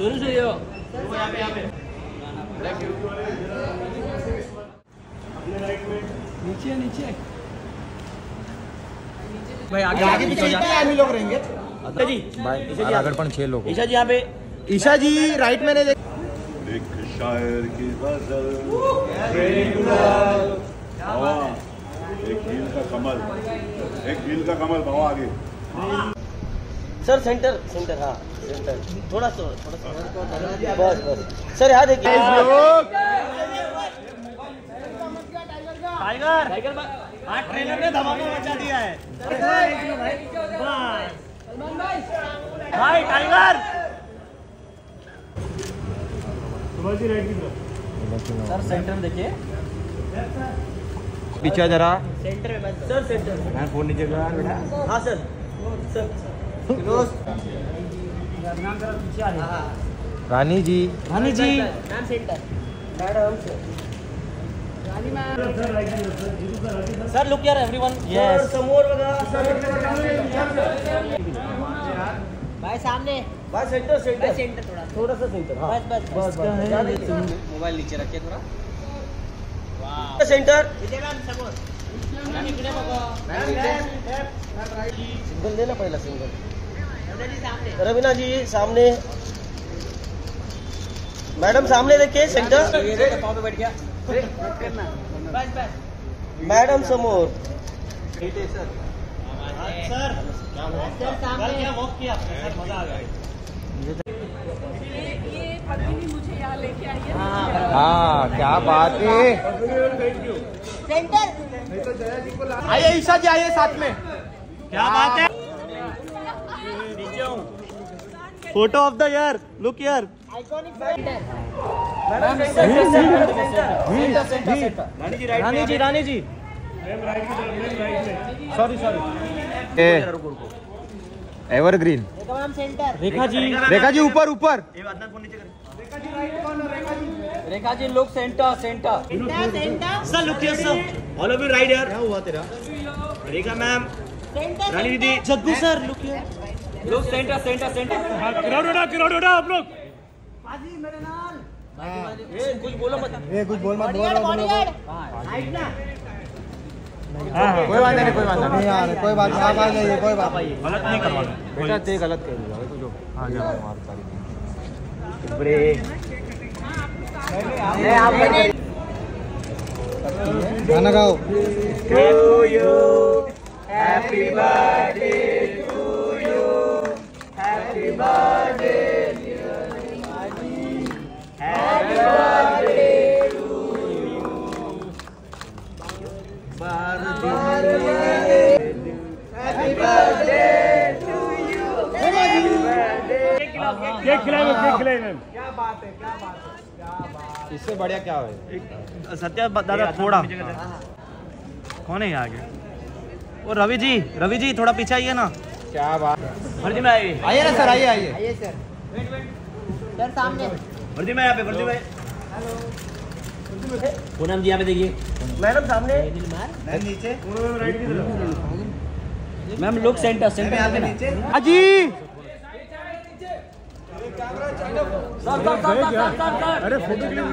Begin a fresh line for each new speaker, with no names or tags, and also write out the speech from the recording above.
शुरू से यो नीचे नीचे। भाई आगे
आगे पीछे लोग रहेंगे।
ईशा जी। जी यहाँ पे।
ईशा जी राइट में
एक शायर की गज़ल। हाँ, एक झील का कमल। एक झील का कमल भाव आगे।
सर सेंटर सेंटर हाँ सेंटर थोड़ा सा थोड़ा सा. बस बस. सर यहाँ देखिए. टाइगर! टाइगर हाँ ट्रेलर ने धमाका मचा दिया है। भाई टाइगर! सर सेंटर में देखिए.
पीछे जरा
सेंटर में सर सेंटर
फ़ोन नीचे कर बेटा।
हाँ sir sir.
Rani ji.
Rani ji. Sir look यार एवरीवन यस समोर
भाई सामने।
भाई सेंटर सेंटर
भाई सेंटर थोड़ा।
थोड़ा सा सेंटर हाँ.
बस बस
बस। बस
मोबाइल नीचे रखिए थोड़ा।
सेंटर
विजय मैम समोर मैम इकडे बघा
सिंगल दे ना पहिला सिंगल रवीना जी सामने। मैडम सामने देखिए सेंटर। मैडम समोर।
सर सर सामने
वॉक किया मज़ा आ गया
मुझे यहाँ लेके आई है
हाँ क्या बात है।
सेंटर।
आइए ईशा जी आइए साथ में।
क्या बात है। Photo of the year look year
iconic centre
Rani ji Rani ji sorry sorry
evergreen
centre
Rekha ji
Rekha ji ऊपर ऊपर.
Rekha ji look centre centre sir look sir all of you right here क्या हुआ तेरा? Rekha ma'am. Rani दीदी। Jaggu sir. Look look centre centre centre. Crowd उठा crowd उठा आप लोग। ए, कुछ बोलो मत।
ये कुछ बोल मत
बॉडीगार्ड बॉडीगार्ड। हाइट ना।
कोई बात नहीं कोई बात
नहीं। यार कोई बात नहीं आप आ जाइए कोई बात नहीं
गलत नहीं करवाना
बेटा ते गलत कह दिया तो जो। हाँ जा मार सारी
गाना गाओ।
इससे बढ़िया क्या है?
सत्या दादा थोड़ा। कौन है आगे? वो रवि जी रवि जी थोड़ा पीछे आइए ना।
क्या बात
भरती में आइए
आइए ना सर आइए आइए।
आइए सर। सर सामने।
भरती में यहाँ पे भरती में पूनम जी यहाँ पे देखिए। मैडम सामने।
नीचे
मैम लुक सेंटर सेंटर।
अजी
sir sir sir sir sir अरे फ़ोटो क्लिक